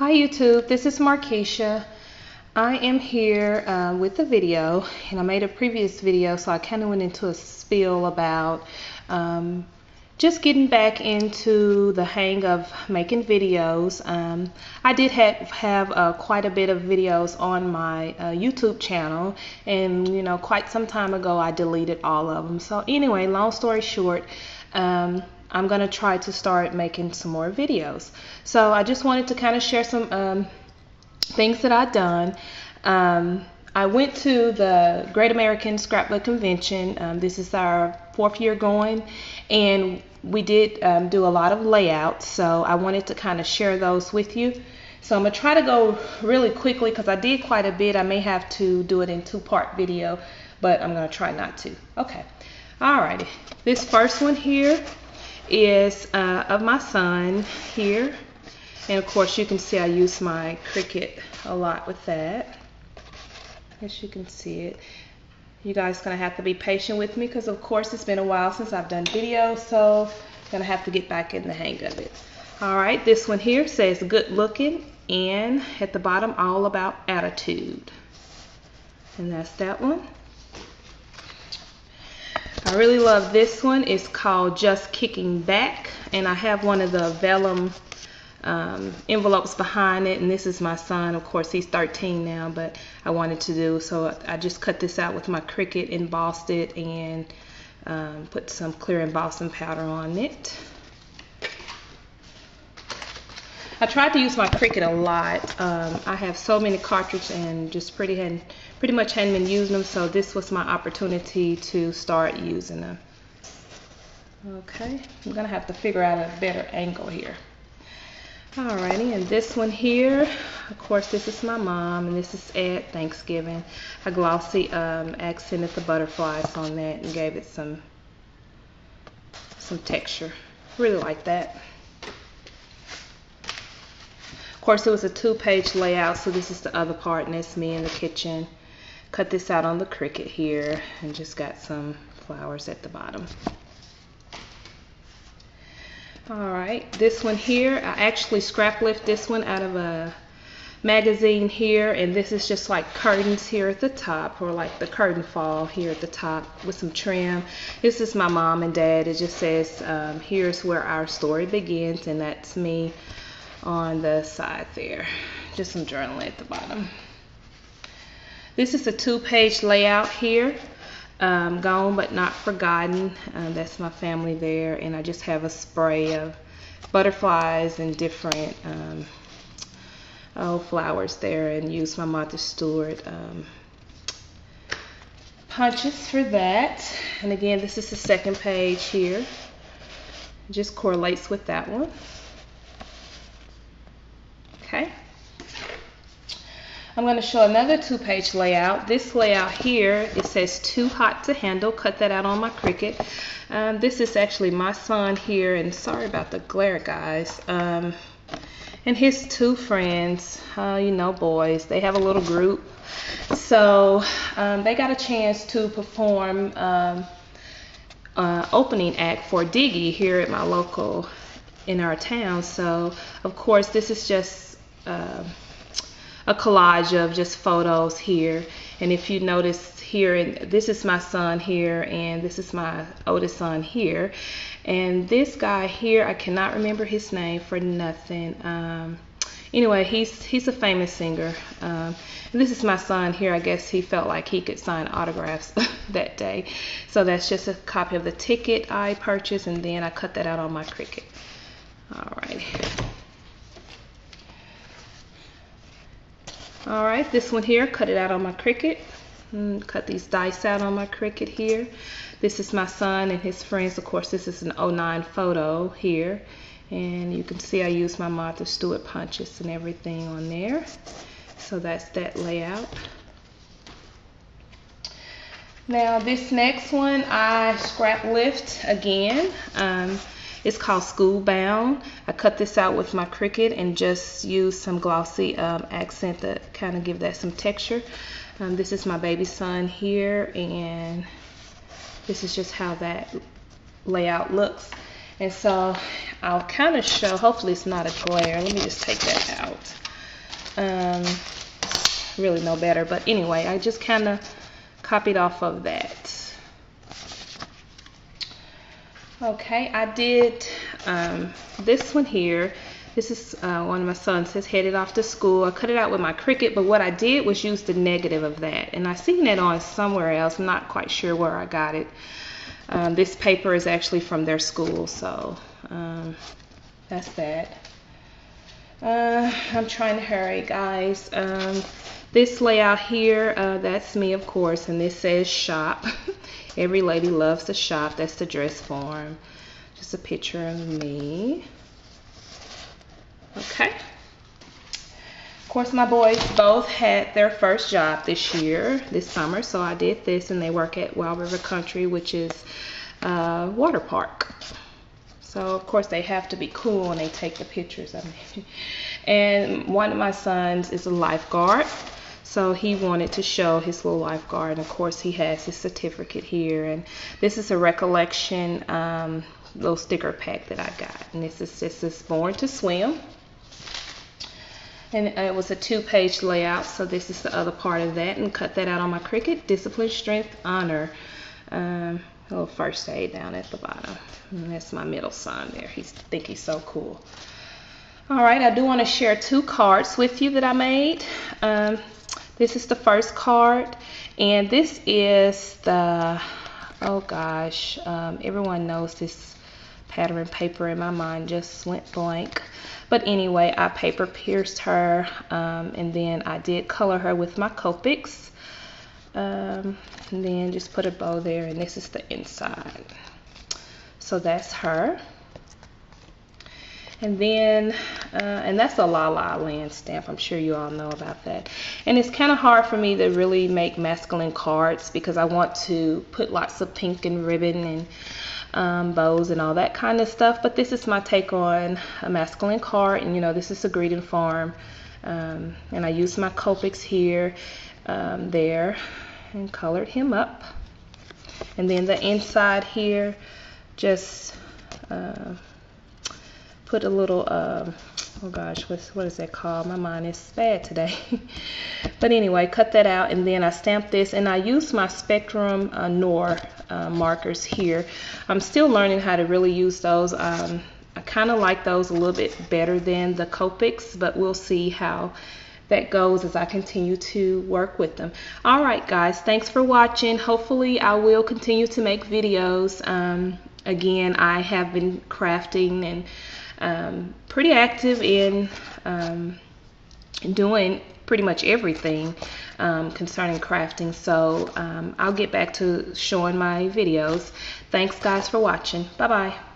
Hi YouTube, this is Markeisha. I am here uh, with a video and I made a previous video so I kind of went into a spiel about um, just getting back into the hang of making videos. Um, I did have, have uh, quite a bit of videos on my uh, YouTube channel and you know quite some time ago I deleted all of them. So anyway, long story short, um, I'm going to try to start making some more videos. So I just wanted to kind of share some um, things that I've done. Um, I went to the Great American Scrapbook Convention. Um, this is our fourth year going, and we did um, do a lot of layouts. So I wanted to kind of share those with you. So I'm going to try to go really quickly because I did quite a bit. I may have to do it in two-part video, but I'm going to try not to. Okay. Alrighty. This first one here is uh, of my son here. And of course you can see I use my Cricut a lot with that. As you can see it. You guys gonna have to be patient with me because of course it's been a while since I've done videos so I'm gonna have to get back in the hang of it. Alright, this one here says good looking and at the bottom all about attitude. And that's that one. I really love this one. It's called Just Kicking Back. And I have one of the vellum um, envelopes behind it. And this is my son. Of course, he's 13 now, but I wanted to do. So I just cut this out with my Cricut, embossed it, and um, put some clear embossing powder on it. I tried to use my Cricut a lot. Um, I have so many cartridges and just pretty had, pretty much hadn't been using them, so this was my opportunity to start using them. Okay, I'm gonna have to figure out a better angle here. Alrighty, and this one here, of course, this is my mom, and this is at Thanksgiving. I glossy um, accented the butterflies on that and gave it some some texture. Really like that. Of course, it was a two-page layout, so this is the other part, and it's me in the kitchen. Cut this out on the Cricut here, and just got some flowers at the bottom. All right, this one here, I actually scrap lift this one out of a magazine here, and this is just like curtains here at the top, or like the curtain fall here at the top with some trim. This is my mom and dad. It just says, um, here's where our story begins, and that's me on the side there. Just some journaling at the bottom. This is a two-page layout here. Um, gone but not forgotten. Uh, that's my family there, and I just have a spray of butterflies and different um, oh flowers there, and use my Martha Stewart um, punches for that. And again, this is the second page here. Just correlates with that one. Okay. I'm going to show another two-page layout. This layout here, it says too hot to handle. Cut that out on my Cricut. Um, this is actually my son here, and sorry about the glare, guys. Um, and his two friends, uh, you know, boys, they have a little group. So um, they got a chance to perform um, uh, opening act for Diggy here at my local, in our town. So, of course, this is just uh, a collage of just photos here. And if you notice here, and this is my son here, and this is my oldest son here. And this guy here, I cannot remember his name for nothing. Um, anyway, he's he's a famous singer. Um, this is my son here. I guess he felt like he could sign autographs that day. So that's just a copy of the ticket I purchased, and then I cut that out on my Cricut. All right. All right, this one here, cut it out on my Cricut. Mm, cut these dice out on my Cricut here. This is my son and his friends. Of course, this is an 09 photo here. And you can see I use my Martha Stewart punches and everything on there. So that's that layout. Now this next one I scrap lift again. Um, it's called School Bound. I cut this out with my Cricut and just used some glossy um, accent to kind of give that some texture. Um, this is my baby son here and this is just how that layout looks. And so I'll kind of show, hopefully it's not a glare. Let me just take that out. um, really no better. But anyway, I just kind of copied off of that. Okay, I did um, this one here. This is uh, one of my sons has headed off to school. I cut it out with my Cricut, but what I did was use the negative of that. And I seen that on somewhere else. I'm not quite sure where I got it. Um, this paper is actually from their school, so um, that's that. Uh, I'm trying to hurry, guys. This layout here, uh, that's me, of course, and this says shop. Every lady loves to shop. That's the dress form. Just a picture of me. Okay. Of course, my boys both had their first job this year, this summer. So I did this, and they work at Wild River Country, which is a water park. So of course they have to be cool when they take the pictures of me. and one of my sons is a lifeguard. So he wanted to show his little lifeguard. And of course, he has his certificate here. And this is a recollection um, little sticker pack that I got. And this is this is Born to Swim. And it was a two-page layout, so this is the other part of that. And cut that out on my Cricut. Discipline, Strength, Honor. Um, a little first aid down at the bottom. And that's my middle son there. He's think he's so cool. All right, I do want to share two cards with you that I made. Um, this is the first card, and this is the, oh gosh, um, everyone knows this pattern paper in my mind just went blank. But anyway, I paper pierced her, um, and then I did color her with my Copics. Um, and then just put a bow there, and this is the inside. So that's her. And then, uh, and that's a La La Land stamp. I'm sure you all know about that. And it's kind of hard for me to really make masculine cards because I want to put lots of pink and ribbon and um, bows and all that kind of stuff. But this is my take on a masculine card. And you know, this is a greeting farm. Um, and I used my Copics here, um, there, and colored him up. And then the inside here, just uh, put a little, um, oh gosh, what's, what is that called? My mind is bad today. but anyway, cut that out and then I stamped this and I used my Spectrum uh, Noir uh, markers here. I'm still learning how to really use those. Um, I kind of like those a little bit better than the Copics, but we'll see how that goes as I continue to work with them. All right, guys, thanks for watching. Hopefully, I will continue to make videos. Um, again, I have been crafting and um, pretty active in um, doing pretty much everything um, concerning crafting. So um, I'll get back to showing my videos. Thanks guys for watching. Bye bye.